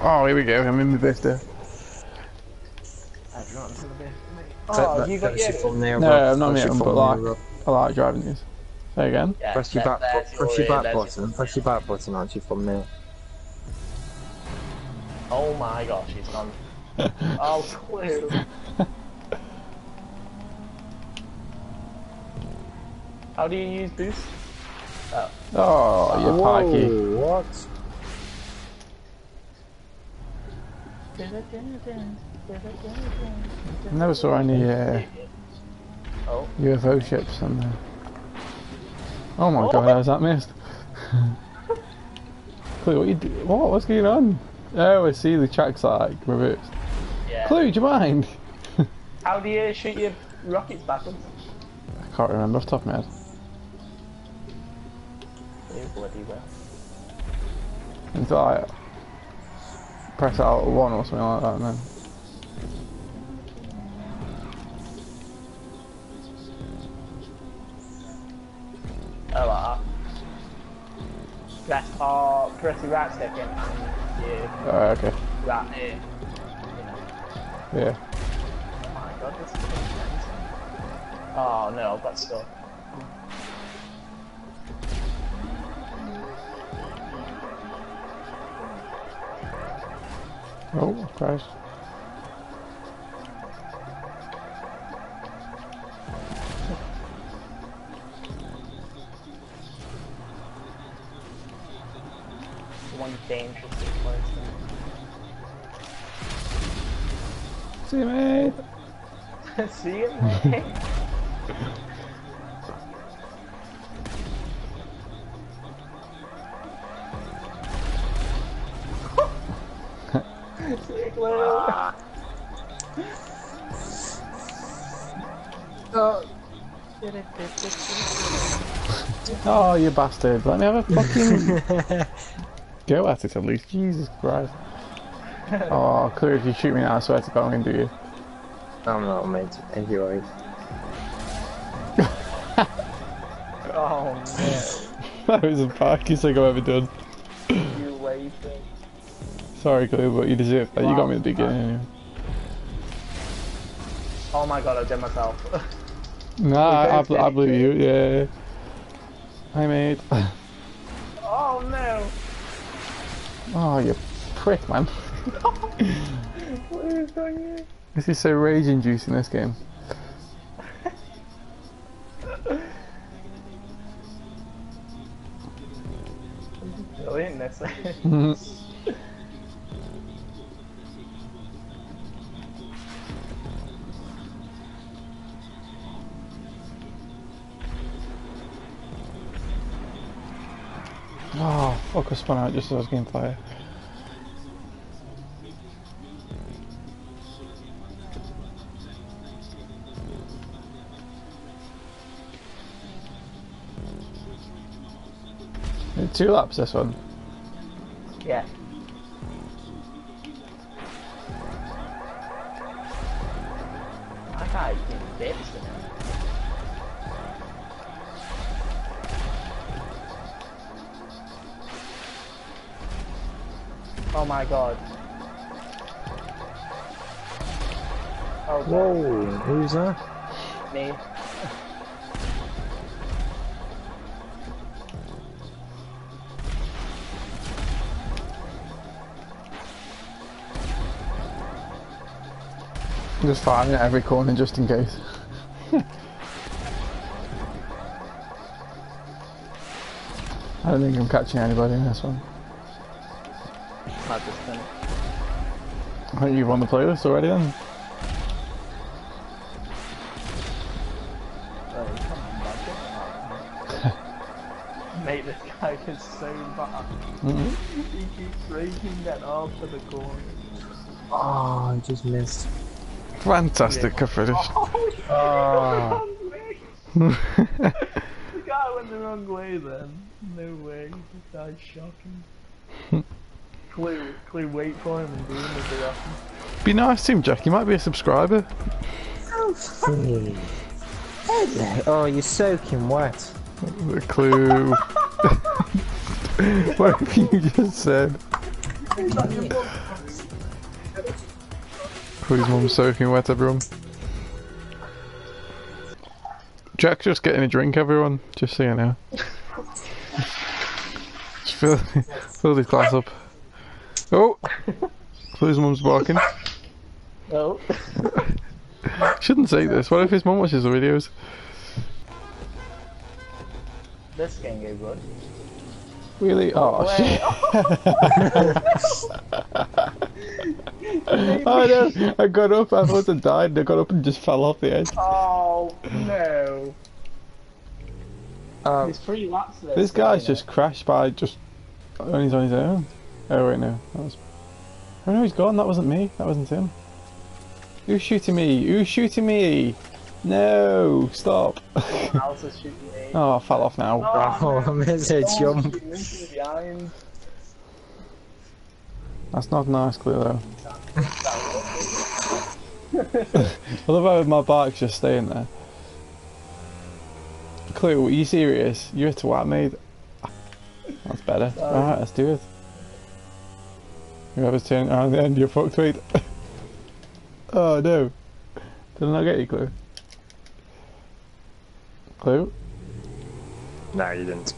Oh, here we go. I'm in my Vista. I've not seen the best. That- Oh, that- you got that's your yeah. thumbnail, No, Rob. I'm not That's your muting, but like, Rob. I like driving these. Say again. Yeah, Press your back, that's press your your- back that's button. your- Press your back button aren't you, from thumbnail. Oh my gosh, he's gone. oh, clearly. How do you use boost? Oh, Oh, you pikey. Whoa, what? Never saw any uh, oh, UFO ships on there. Oh my Oh. god, how's that missed? Clu, what you do? What? What's going on? Oh, I see the track's like reversed. yeah. Clu, do you mind? How do you shoot your rockets backwards? I can't remember off the top of my head. You bloody well. It's like press out one or something like that, and then Oh, like that. Press or press the right stick in oh, okay, right here. You know. yeah. Oh my god, this is intense. Oh no, I've got stuck. Oh Christ! One dangerous place. See you, mate. See you, mate. Sick, Lou. Oh, you bastard! Let me have a fucking go at it at least. Jesus Christ! Oh, clear if you shoot me now, I swear to God, I'm gonna do you. I'm not meant to anyway. Oh man. that was the parkiest thing I've ever done. you wasted. Sorry, Clu, but you deserve that. You got me at the beginning. Anyway. Oh my god, I did myself. Nah, I, I, I believe you. Yeah. Hi, mate. oh no. Oh, you prick, man. What is going on? This is so rage-inducing. This game. Brilliant, this. Fuck! I spun out just as I was getting fire. Two laps this one. yeah. Oh my god. Oh god. Whoa, who's that? Me. Just firing at every corner just in case. I don't think I'm catching anybody in this one. Not this thing. I think you've won the playlist already then. Oh, come on, bud. Mate, this guy is so bad. Mm-hmm. He keeps breaking that off to the corner. Oh, I just missed. Fantastic finish. Oh, The guy went the wrong way then. No way. This guy's shocking. Clu, Clu, wait for him and do him as they often. Be nice to him, Jack. He might be a subscriber. hey. Hello. Oh, you're soaking wet. The clue. what have you just said? Is that mum? Mum's soaking wet, everyone. Jack's just getting a drink, everyone. Just so you know. Just fill, fill his glass up. Oh! Chloe's mum's barking. No. Shouldn't say this. What if his mum watches the videos? This can go good. Really? Oh, Wait. shit. oh no! I got up, I thought I died, and I got up and just fell off the edge. Oh no. Um, There's three laps there. This guy's just crashed by just on his, on his own. Oh wait, no. That was... Oh no, he's gone. That wasn't me. That wasn't him. Who's shooting me? Who's shooting me? No! Stop! Someone else is shooting me. oh, I fell off now. Oh, oh, I missed a jump. shooting into the behind. That's not nice, Clu, though. I love how my bike's just staying there. Clu, are you serious? You're a twat, mate. That's better. Alright, let's do it. Whoever's turning around the end, you're fucked, mate. oh no. Did I not get you, Clu? Clu? No, you didn't.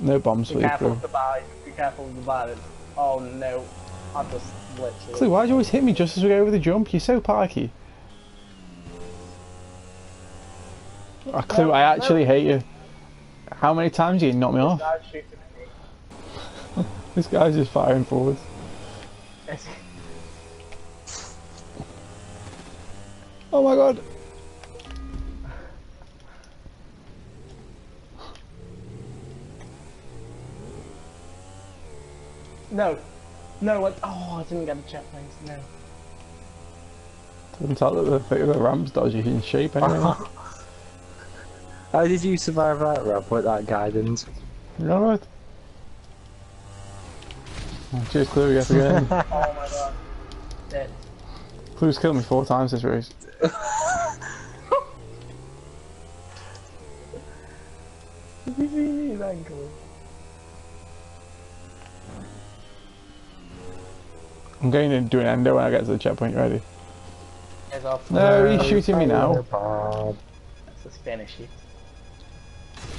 No bombs for Be you, careful Clu. of the bike. Be careful of the bike. Oh no. I just literally. Clu, why'd you always hit me just as we go over the jump? You're so parky. Oh, ah, Clu, No, I no. actually hate you. How many times you knock me This off? guy's shooting at me. This guy's just firing forwards. Oh my god. No. No, what? Oh, I didn't get a checkpoint. No. Turns out that the, the ramp's dodgy in shape anyway. How did you survive that, Rob? What that guy didn't? you alright? Oh, cheers, Clu, yet again. Oh my god. Dead. Clu's killed me four times this race. Did you see his ankle? I'm going to do an endo when I get to the checkpoint, you ready? He's. No, he's shooting me now. Bob. That's a Spanish shit.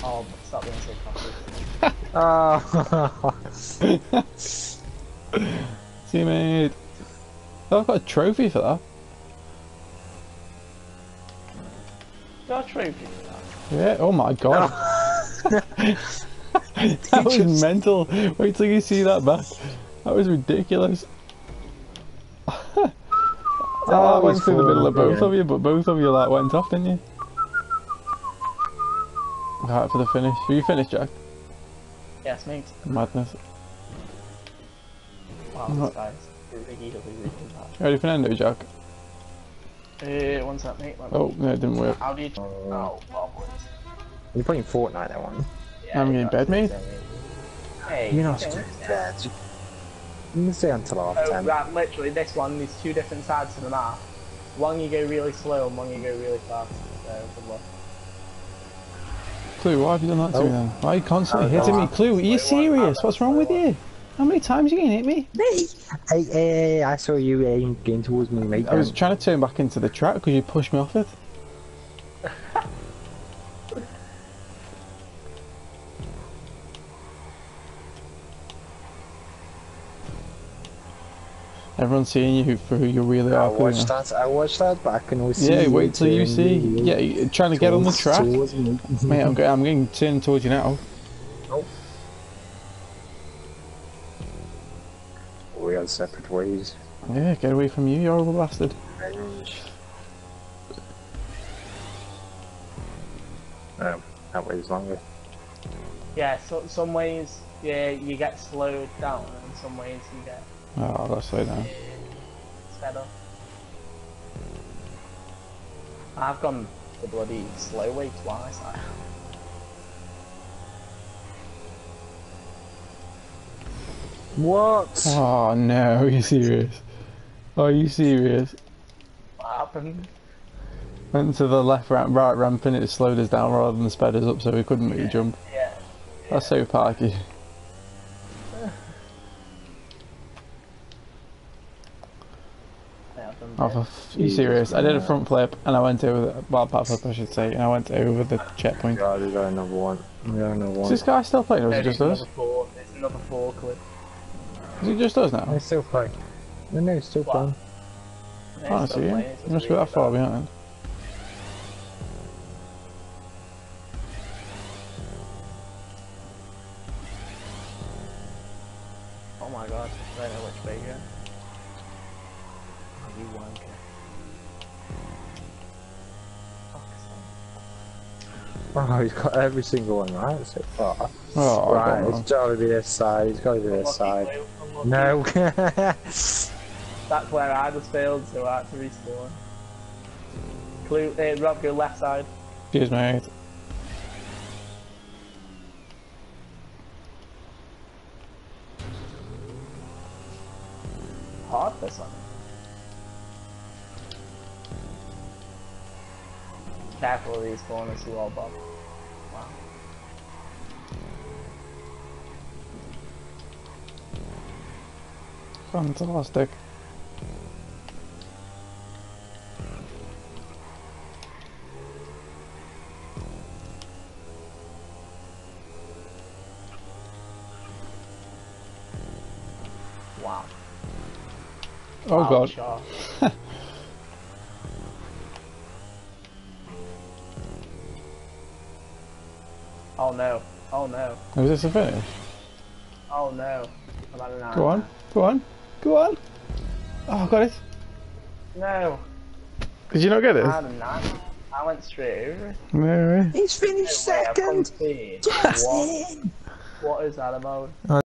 Oh, stop being so cocky. Oh. Ah. Teammate. Oh, I've got a trophy for that. Got a trophy for that. Yeah, oh my god. that was just- mental. Wait till you see that back. That was ridiculous. oh, ah, I went was through the middle of both yeah. of you, but both of you like went off, didn't you? Alright for the finish. Are you finished, Jack? Yes, mate. Madness. Wow, Not- really, really, really bad. Ready for an endo, Jack? Uh, one sec, mate. Let me- Oh, no, it didn't work. How do you... Oh, well, boys. You're playing Fortnite, that one. Yeah, I'm you getting got bed, mate. Hey, You're not okay. stupid, Dad. You can stay until half ten. right, literally, this one, there's two different sides to the map. One you go really slow and one you go really fast. So, good luck. Clu, why have you done that to me Oh. then? Why are you constantly Oh, hitting me? Clu, are you serious? What's wrong with you? How many times are you going to hit me? Me? Hey, hey, hey, I saw you uh, aim going towards me, mate. I was um. trying to turn back into the track because you pushed me off it. Everyone's seeing you for who you really are. I watched now. that. I watched that back and was. Yeah, wait till you see. Yeah, trying to get on the track. Mate, I'm, go- I'm getting turned towards you now. We separate ways. Yeah, get away from you, you horrible bastard. Oh, that way's longer. Yeah, so some ways yeah you get slowed down, and some ways you get Oh, I've got to slow down. sped up. I've gone the bloody slow way twice. I- What? Oh no, are you serious? Are you serious? What happened? Went to the left ramp, right ramp and it slowed us down rather than sped us up so we couldn't really jump. Yeah, yeah. That's so parky. Off oh, of, you serious? I did a front flip and I went over the well, back flip, I should say, and I went over the checkpoint. God, we got another one. We got another one. Is this guy still playing? Or is it just us? Another four. Another four clip. Is it just us now? They still play. No, no, it's still What? playing. I don't see you. You must be that far behind. Oh my god, I don't know which way you're. Oh, you wanker. Fuck's Oh, he's got every single one right so far. Oh, right, got it's got to be this side. It's got to be this side. Unlucky, No. That's where I just failed, so I had to respawn. Clu, uh, Rob, go left side. Excuse me. Hard this one. Of these corners, you all Bob. Wow. Fantastic. Wow. Oh Wow, god. Oh no. Oh no. Is this a finish? Oh no. I'm an. Go on. Go on. Go on. Oh, got it. No. Did you not get it? I had a. I went straight over it. No way. He's finished No way, I've come second. speed. What? What is that about?